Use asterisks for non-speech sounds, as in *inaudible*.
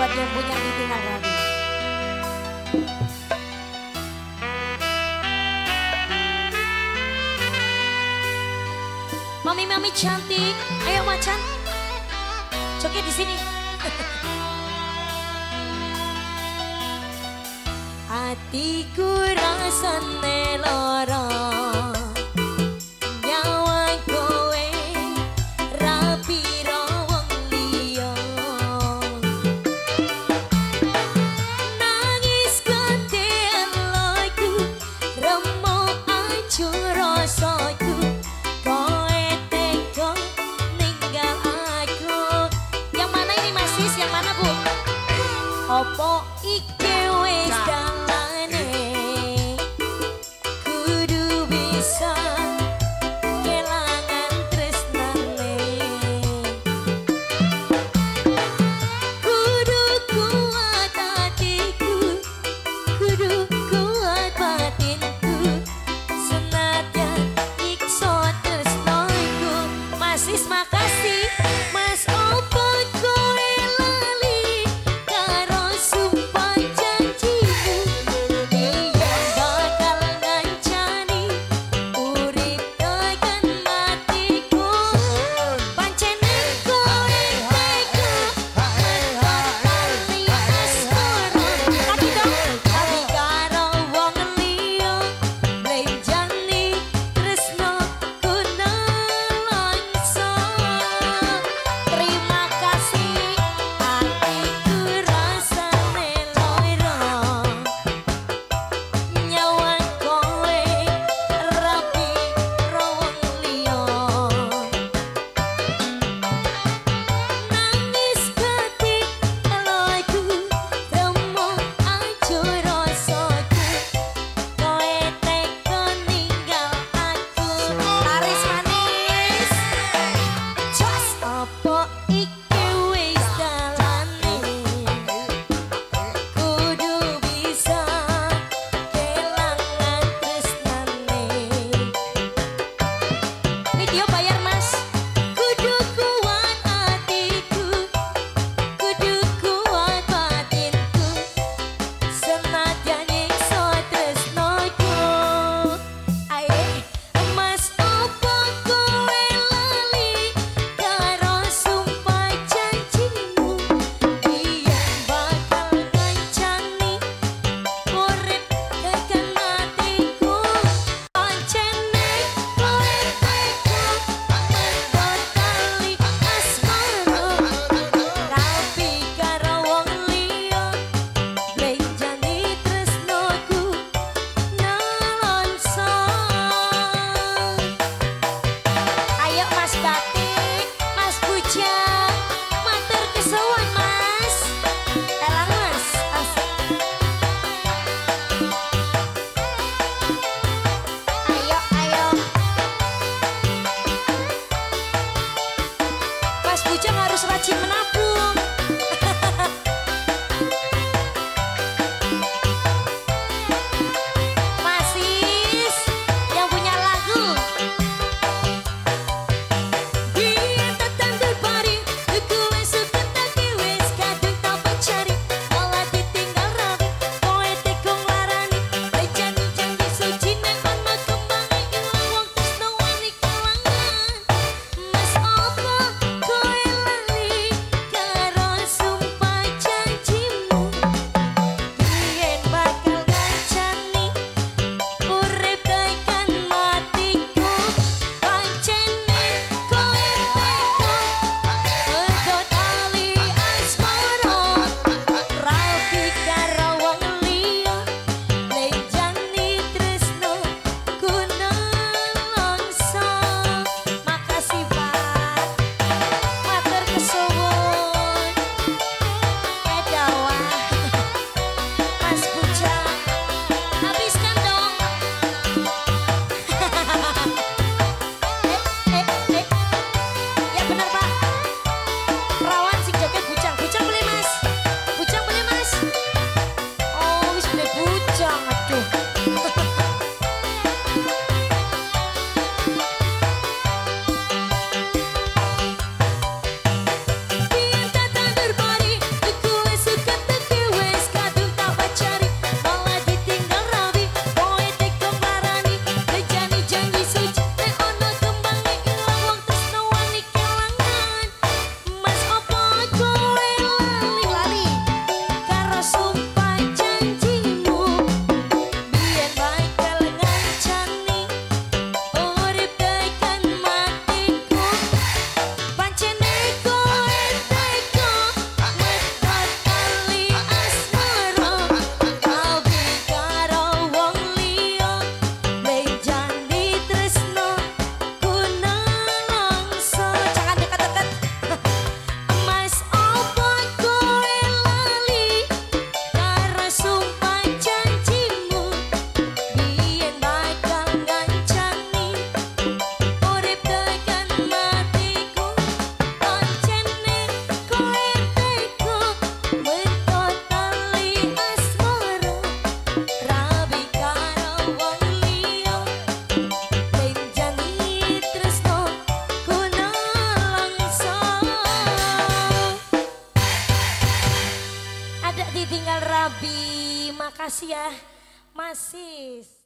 buat yang punya ditinggal rapi. Mami-mami cantik, ayo macan. Coki di sini. *laughs* Hatiku rasa nelorong ぽい Makasih ya. Masih.